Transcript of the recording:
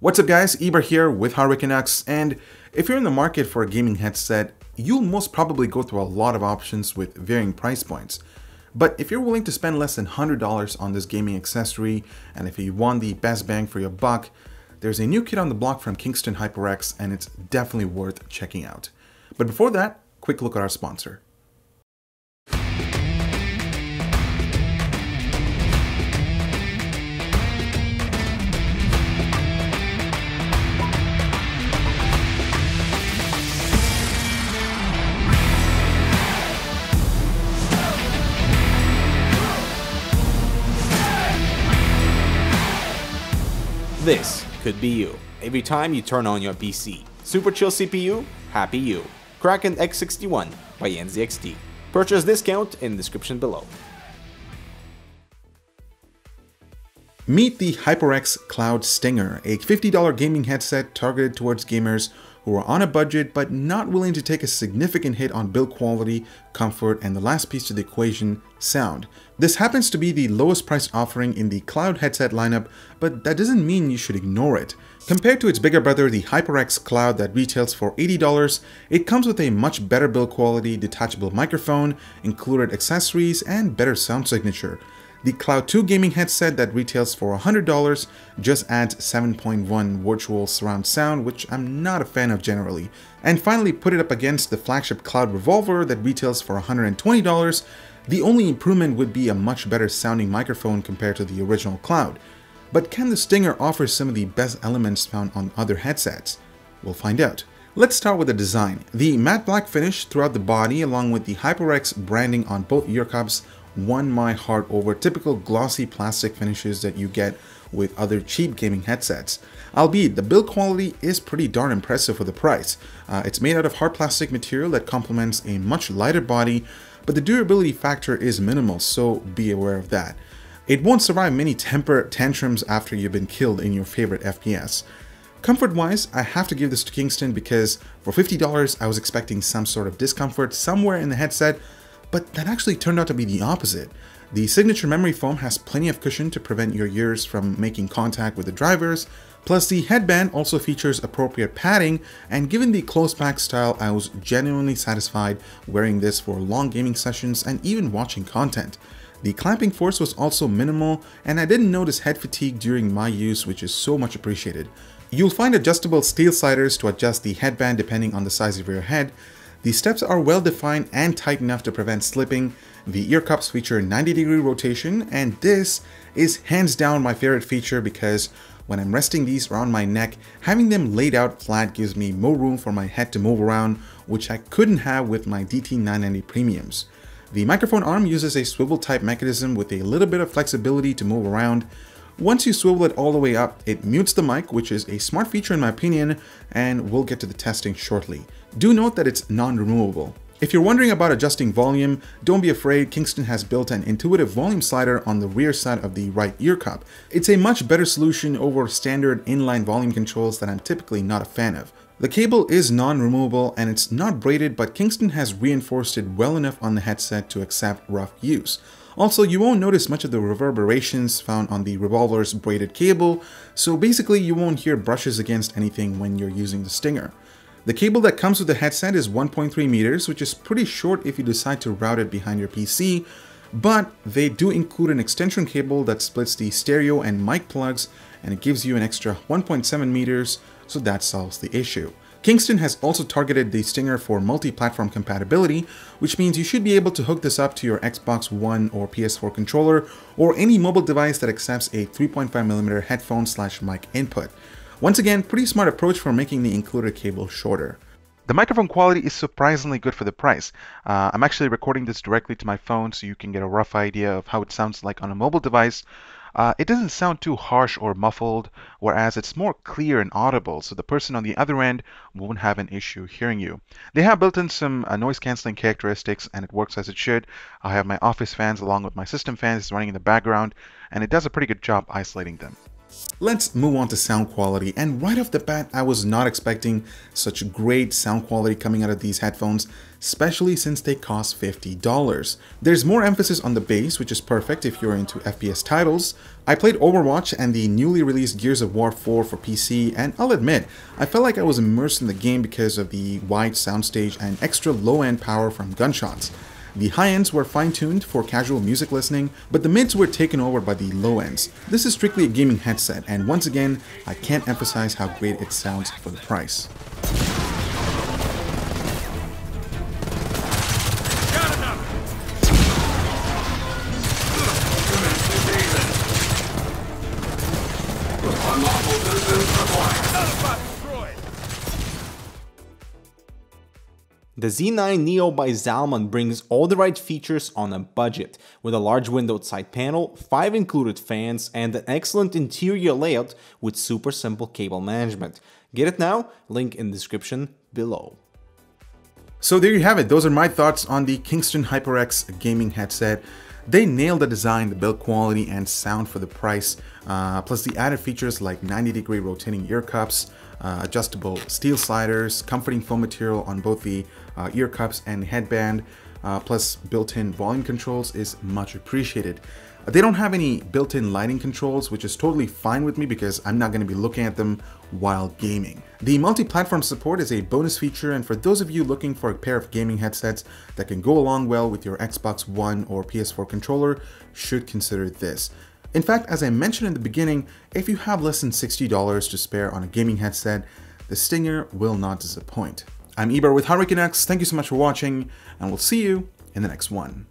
What's up guys, Eber here with Canucks, and if you're in the market for a gaming headset, you'll most probably go through a lot of options with varying price points. But if you're willing to spend less than $100 on this gaming accessory, and if you want the best bang for your buck, there's a new kit on the block from Kingston HyperX and it's definitely worth checking out. But before that, quick look at our sponsor. This could be you. Every time you turn on your PC. Super chill CPU, happy you. Kraken X61 by NZXT. Purchase discount in description below. Meet the HyperX Cloud Stinger, a $50 gaming headset targeted towards gamers who are on a budget but not willing to take a significant hit on build quality, comfort, and the last piece to the equation, sound. This happens to be the lowest priced offering in the Cloud headset lineup, but that doesn't mean you should ignore it. Compared to its bigger brother, the HyperX Cloud that retails for $80, it comes with a much better build quality, detachable microphone, included accessories, and better sound signature. The Cloud 2 gaming headset that retails for $100 just adds 7.1 virtual surround sound, which I'm not a fan of generally. And finally, put it up against the flagship Cloud Revolver that retails for $120. The only improvement would be a much better sounding microphone compared to the original Cloud. But can the Stinger offer some of the best elements found on other headsets? We'll find out. Let's start with the design. The matte black finish throughout the body along with the HyperX branding on both ear cups won my heart over typical glossy plastic finishes that you get with other cheap gaming headsets. Albeit, the build quality is pretty darn impressive for the price. Uh, it's made out of hard plastic material that complements a much lighter body, but the durability factor is minimal, so be aware of that. It won't survive many temper tantrums after you've been killed in your favorite FPS. Comfort wise, I have to give this to Kingston because for $50 I was expecting some sort of discomfort somewhere in the headset, but that actually turned out to be the opposite. The signature memory foam has plenty of cushion to prevent your ears from making contact with the drivers, plus the headband also features appropriate padding, and given the closed back style, I was genuinely satisfied wearing this for long gaming sessions and even watching content. The clamping force was also minimal, and I didn't notice head fatigue during my use, which is so much appreciated. You'll find adjustable steel sliders to adjust the headband depending on the size of your head, the steps are well defined and tight enough to prevent slipping. The ear cups feature 90 degree rotation and this is hands down my favorite feature because when I'm resting these around my neck, having them laid out flat gives me more room for my head to move around, which I couldn't have with my DT990 Premiums. The microphone arm uses a swivel type mechanism with a little bit of flexibility to move around, once you swivel it all the way up, it mutes the mic, which is a smart feature in my opinion, and we'll get to the testing shortly. Do note that it's non-removable. If you're wondering about adjusting volume, don't be afraid, Kingston has built an intuitive volume slider on the rear side of the right ear cup. It's a much better solution over standard inline volume controls that I'm typically not a fan of. The cable is non-removable and it's not braided, but Kingston has reinforced it well enough on the headset to accept rough use. Also, you won't notice much of the reverberations found on the Revolver's braided cable, so basically you won't hear brushes against anything when you're using the Stinger. The cable that comes with the headset is 1.3 meters, which is pretty short if you decide to route it behind your PC, but they do include an extension cable that splits the stereo and mic plugs, and it gives you an extra 1.7 meters, so that solves the issue. Kingston has also targeted the Stinger for multi-platform compatibility, which means you should be able to hook this up to your Xbox One or PS4 controller, or any mobile device that accepts a 3.5mm headphone slash mic input. Once again, pretty smart approach for making the included cable shorter. The microphone quality is surprisingly good for the price. Uh, I'm actually recording this directly to my phone so you can get a rough idea of how it sounds like on a mobile device. Uh, it doesn't sound too harsh or muffled, whereas it's more clear and audible, so the person on the other end won't have an issue hearing you. They have built in some uh, noise cancelling characteristics and it works as it should. I have my office fans along with my system fans running in the background and it does a pretty good job isolating them. Let's move on to sound quality and right off the bat I was not expecting such great sound quality coming out of these headphones especially since they cost $50. There's more emphasis on the bass which is perfect if you're into FPS titles. I played Overwatch and the newly released Gears of War 4 for PC and I'll admit I felt like I was immersed in the game because of the wide soundstage and extra low end power from gunshots. The high ends were fine-tuned for casual music listening, but the mids were taken over by the low ends. This is strictly a gaming headset, and once again, I can't emphasize how great it sounds for the price. The Z9 Neo by Zalman brings all the right features on a budget, with a large windowed side panel, 5 included fans, and an excellent interior layout with super simple cable management. Get it now? Link in the description below. So there you have it, those are my thoughts on the Kingston HyperX gaming headset. They nailed the design, the build quality, and sound for the price, uh, plus the added features like 90 degree rotating ear cups, uh, adjustable steel sliders, comforting foam material on both the uh, ear cups and headband, uh, plus built-in volume controls is much appreciated. Uh, they don't have any built-in lighting controls, which is totally fine with me because I'm not going to be looking at them while gaming. The multi-platform support is a bonus feature and for those of you looking for a pair of gaming headsets that can go along well with your Xbox One or PS4 controller, should consider this. In fact, as I mentioned in the beginning, if you have less than $60 to spare on a gaming headset, the Stinger will not disappoint. I'm Eber with Hardware Canucks, thank you so much for watching, and we'll see you in the next one.